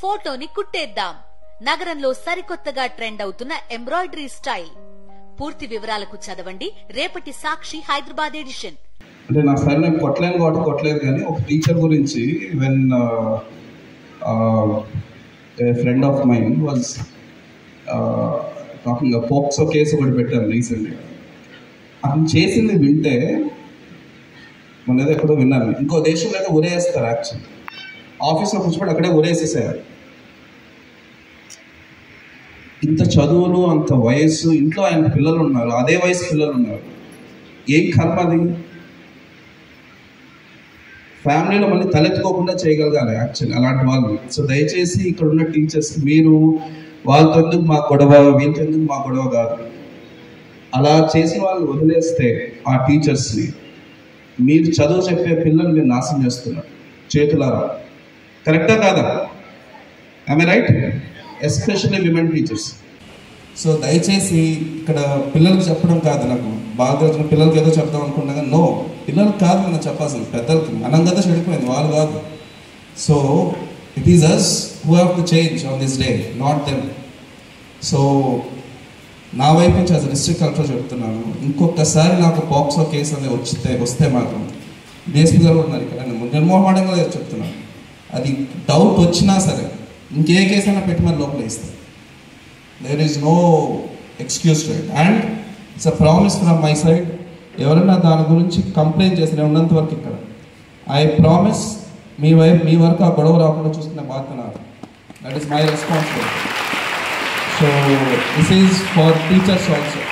ఫోటోని కుట్టేద్దాం. నగరంలో సరికొత్తగా ట్రెండ్ అవుతున్న ఎంబ్రాయిడరీ స్టైల్. పూర్తి వివరాలకు చదవండి. రేపటి సాక్షి హైదరాబాద్ ఎడిషన్. అంటే నా సార్ నేను కొట్టలేను కాబట్టి కొట్టలేదు కానీ ఒక టీచర్ గురించి when friend of mine was talking POCSO case ఒకటి పెట్టాను రీసెంట్గా అతను చేసింది వింటే మన ఏదో ఎక్కడో విన్నాను. ఇంకో దేశంలో అయితే ఉరేస్తారు యాక్చువల్లీ ఆఫీస్లో కూర్చోబడి అక్కడే ఉరేసేసారు ఇంత చదువులు అంత వయస్సు ఇంట్లో ఆయన పిల్లలు ఉన్నారు అదే వయసు పిల్లలు ఉన్నారు ఏం కర్మ అది? ఫ్యామిలీలో మళ్ళీ తలెత్తుకోకుండా చేయగలగాలి యాక్చువల్లీ అలాంటి వాళ్ళు. సో దయచేసి ఇక్కడ ఉన్న టీచర్స్ మీరు వాళ్ళతో ఎందుకు మా గొడవ వీళ్ళతో ఎందుకు మా గొడవ కాదు. అలా చేసి వాళ్ళు వదిలేస్తే ఆ టీచర్స్ని మీరు చదువు చెప్పే పిల్లల్ని మీరు నాశనం చేస్తున్నారు. చేతులారా? కరెక్టా కాదా? I right especially women teachers so దయచేసి ఇక్కడ పిల్లలకు చెప్పడం కాదు నాకు. బాగా పిల్లలకి ఏదో చెప్తాం అనుకున్నా నో పిల్లలకు కాదు మనం చెప్పాల్సింది. పెద్దలకి. మనం కదా చెడిపోయింది. వాళ్ళు కాదు. So it is us who have to change on this day not them so నా వైపు నుంచి యాజ్ డిస్ట్రిక్ట్ కలెక్టర్ చెప్తున్నాను. ఇంకొకసారి నాకు పాక్సో కేసు అనేది వచ్చితే వస్తే మాత్రం. డిఎస్పీ గారు ఉన్నారు ఇక్కడ. నేను నిర్మోహమాడంగా చెప్తున్నాను అది డౌట్ వచ్చినా సరే ఇంకే కేసు అయినా పెట్టి మన లోపల ఇస్తాను there is no excuse to it and it's a promise from my side ఎవరైనా దాని గురించి కంప్లైంట్ చేసిన ఉన్నంత వరకు ఇక్కడ. ఐ ప్రామిస్ మీ వైపు మీ వరకు ఆ గొడవ రాకుండా చూసుకునే బాధ్యత నాకు that is my responsibility so this is for teachers also